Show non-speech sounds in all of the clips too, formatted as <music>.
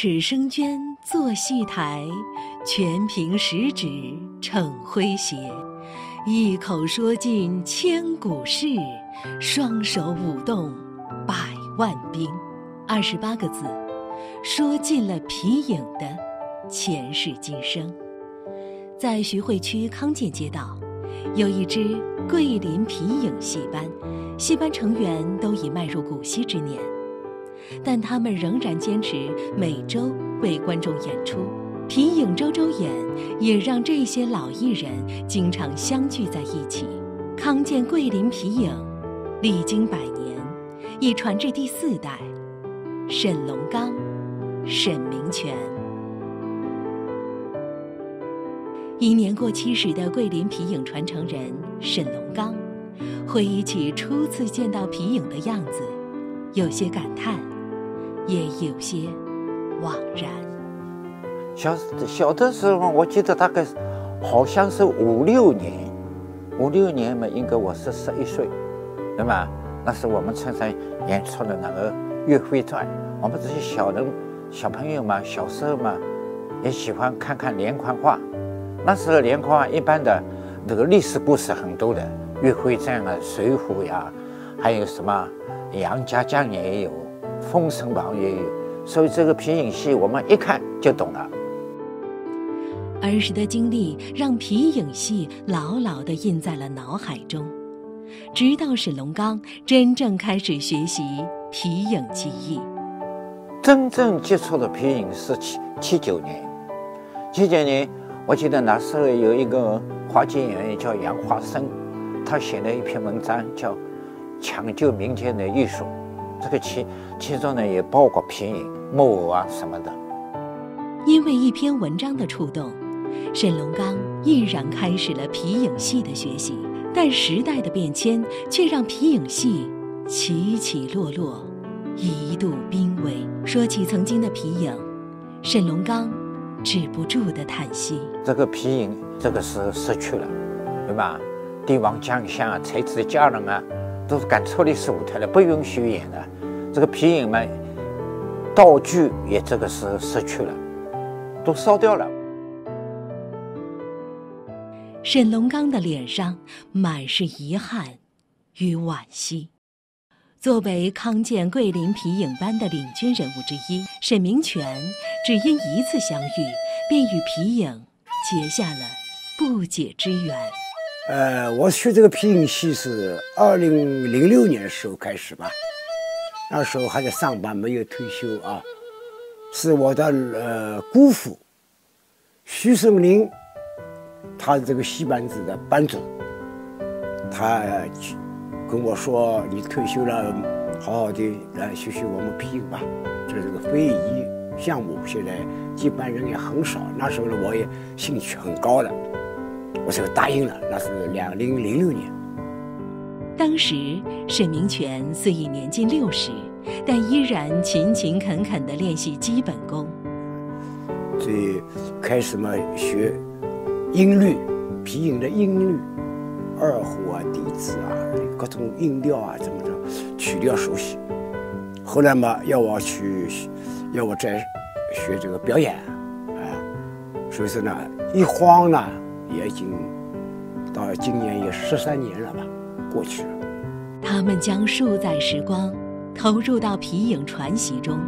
尺生绢作戏台，全凭十指逞诙谐。一口说尽千古事，双手舞动百万兵。二十八个字，说尽了皮影的前世今生。在徐汇区康健街道，有一支桂林皮影戏班，戏班成员都已迈入古稀之年。但他们仍然坚持每周为观众演出，皮影周周演，也让这些老艺人经常相聚在一起。康健桂林皮影，历经百年，已传至第四代，沈龙刚、沈明全。已年过七十的桂林皮影传承人沈龙刚，回忆起初次见到皮影的样子，有些感叹。也有些惘然。小小的时候，我记得大概好像是五六年，五六年嘛，应该我是十一岁，对吧？那是我们村上演出的那个岳飞传，我们这些小人、小朋友嘛，小时候嘛，也喜欢看看连环画。那时候连环画一般的这个历史故事很多的，岳飞传啊，水浒呀，还有什么杨家将也有。《封神榜》也有，所以这个皮影戏我们一看就懂了。儿时的经历让皮影戏牢牢地印在了脑海中，直到沈龙刚真正开始学习皮影技艺。真正接触的皮影是七七九年，七九年，我记得那时候有一个话剧演员叫杨华生，他写了一篇文章叫《抢救民间的艺术》。这个其其中呢也包括皮影、木偶啊什么的。因为一篇文章的触动，沈龙刚毅然开始了皮影戏的学习。但时代的变迁却让皮影戏起起落落，一度濒危。说起曾经的皮影，沈龙刚止不住的叹息：这个皮影这个是失去了，对吧？帝王将相啊，才子佳人啊。都是赶出历史舞台了，不允许演的。这个皮影们，道具也这个是失去了，都烧掉了。沈龙刚的脸上满是遗憾与惋惜。作为康健桂林皮影班的领军人物之一，沈明全只因一次相遇，便与皮影结下了不解之缘。呃，我学这个皮影戏是二零零六年的时候开始吧，那时候还在上班，没有退休啊。是我的呃姑父徐胜林，他这个戏班子的班主，他跟我说：“你退休了，好好的来学学我们皮影吧，这是个非遗项目，现在接班人也很少。那时候呢，我也兴趣很高的。”我就答应了，那是两零零六年。当时沈明全虽已年近六十，但依然勤勤恳恳地练习基本功。最开始嘛，学音律，皮影的音律，二胡啊、笛子啊，各种音调啊，怎么着，曲调熟悉。后来嘛，要我去，要我再学这个表演，啊，所以说呢，一慌呢。也已经到今年也十三年了吧，过去了。他们将数载时光投入到皮影传习中，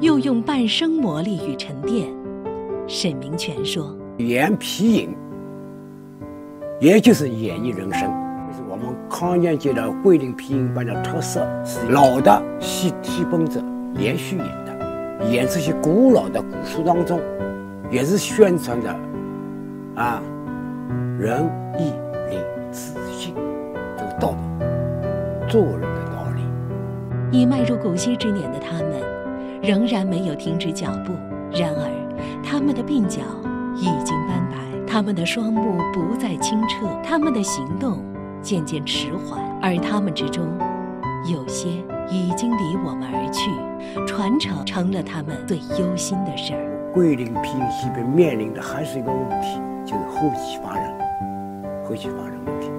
又用半生磨砺与沉淀。沈明全说：“演皮影，也就是演绎人生。就是我们康健街的桂林皮影班的特色，是老的戏戏本子连续演的，演这些古老的古书当中，也是宣传着啊。”仁义礼智信，这个道德，做人的道理。已迈入古稀之年的他们，仍然没有停止脚步。然而，他们的鬓角已经斑白，他们的双目不再清澈，他们的行动渐渐迟缓，而他们之中，有些已经离我们而去，传承成了他们最忧心的事儿。桂林皮影戏边面临的还是一个问题，就是后期发展。后期发展问题，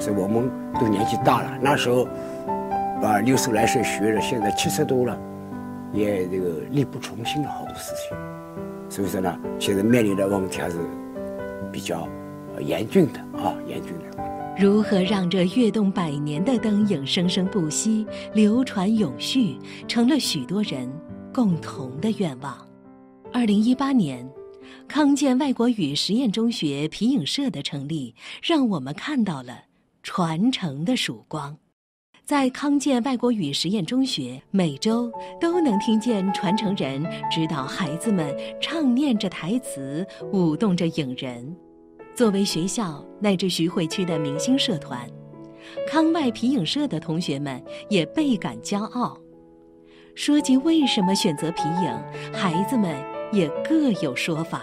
所以我们都年纪大了。那时候，啊，六十来岁学的，现在七十多了，也这个力不从心了好多事情。所以说呢，现在面临的问题还是比较严峻的啊，严峻的。如何让这跃动百年的灯影生生不息、流传永续，成了许多人共同的愿望。二零一八年，康健外国语实验中学皮影社的成立，让我们看到了传承的曙光。在康健外国语实验中学，每周都能听见传承人指导孩子们唱念着台词，舞动着影人。作为学校乃至徐汇区的明星社团，康外皮影社的同学们也倍感骄傲。说及为什么选择皮影，孩子们也各有说法。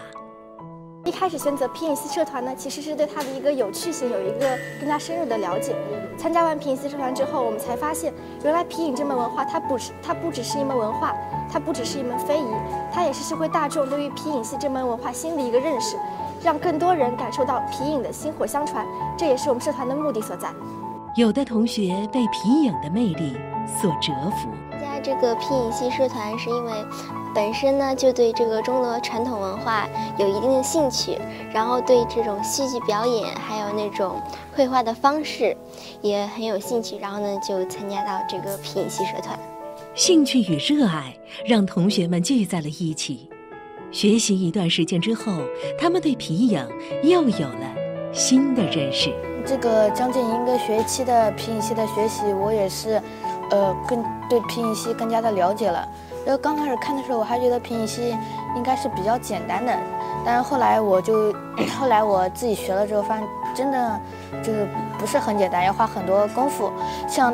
一开始选择皮影戏社团呢，其实是对它的一个有趣性有一个更加深入的了解。参加完皮影戏社团之后，我们才发现，原来皮影这门文化，它不是它不只是一门文化，它不只是一门非遗，它也是社会大众对于皮影戏这门文化新的一个认识，让更多人感受到皮影的薪火相传，这也是我们社团的目的所在。有的同学被皮影的魅力所折服。参加这个皮影戏社团是因为。本身呢就对这个中国传统文化有一定的兴趣，然后对这种戏剧表演还有那种绘画的方式也很有兴趣，然后呢就参加到这个皮影戏社团。兴趣与热爱让同学们聚在了一起，学习一段时间之后，他们对皮影又有了新的认识。这个将近一个学期的皮影戏的学习，我也是，呃，更对皮影戏更加的了解了。就刚开始看的时候，我还觉得皮影戏应该是比较简单的，但是后来我就，后来我自己学了之后，发现真的就是不是很简单，要花很多功夫。像，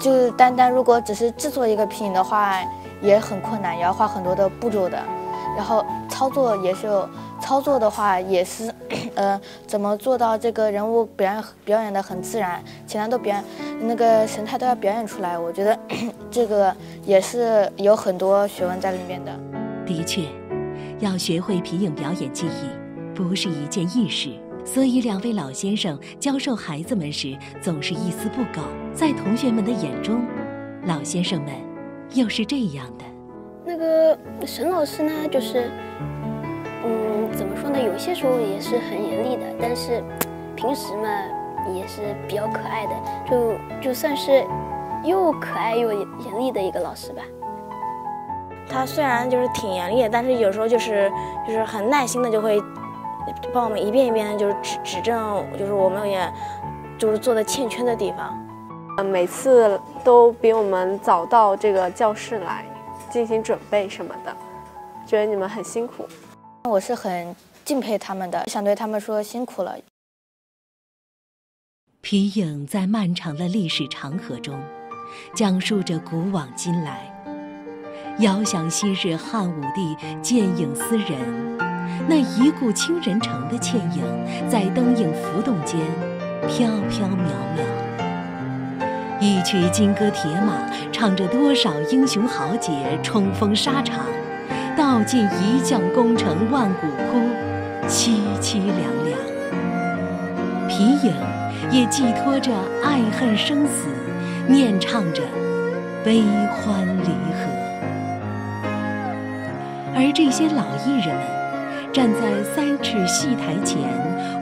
就是单单如果只是制作一个皮影的话，也很困难，也要花很多的步骤的，然后操作也是。操作的话也是，呃，怎么做到这个人物表演表演的很自然，其他都表演那个神态都要表演出来。我觉得 <coughs> 这个也是有很多学问在里面的。的确，要学会皮影表演技艺不是一件易事，所以两位老先生教授孩子们时总是一丝不苟。在同学们的眼中，老先生们又是这样的。那个沈老师呢，就是。嗯，怎么说呢？有些时候也是很严厉的，但是平时嘛也是比较可爱的，就就算是又可爱又严厉的一个老师吧。他虽然就是挺严厉，但是有时候就是就是很耐心的就会帮我们一遍一遍的，就是指指正，就是我们也就是做的欠缺的地方。呃，每次都比我们早到这个教室来进行准备什么的，觉得你们很辛苦。我是很敬佩他们的，想对他们说辛苦了。皮影在漫长的历史长河中，讲述着古往今来。遥想昔日汉武帝剑影思人，那一顾倾人城的倩影，在灯影浮动间飘飘渺渺。一曲金戈铁马，唱着多少英雄豪杰冲锋沙场。尽一将功成万骨枯，凄凄凉凉。皮影也寄托着爱恨生死，念唱着悲欢离合。而这些老艺人们，站在三尺戏台前，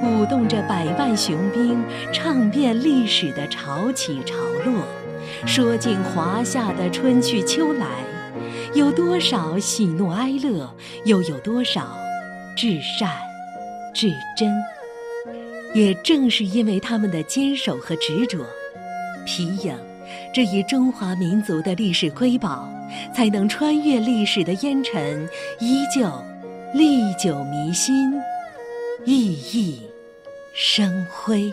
舞动着百万雄兵，唱遍历史的潮起潮落，说尽华夏的春去秋来。有多少喜怒哀乐，又有多少至善至真？也正是因为他们的坚守和执着，皮影这一中华民族的历史瑰宝，才能穿越历史的烟尘，依旧历久弥新，熠熠生辉。